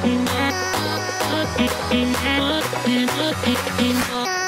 Thank you.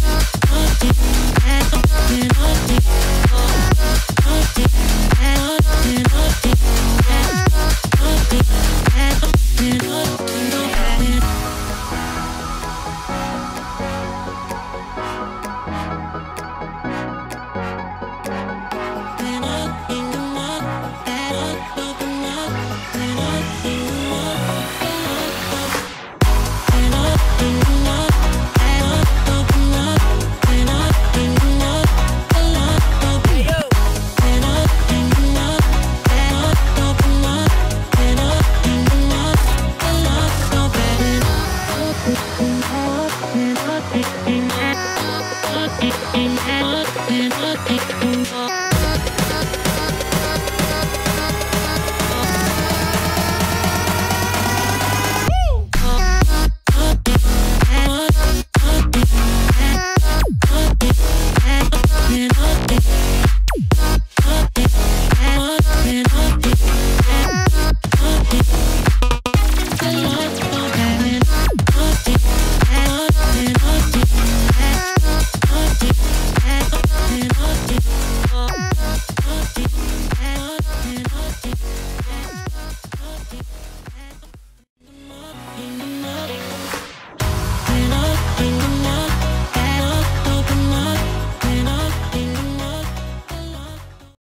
and look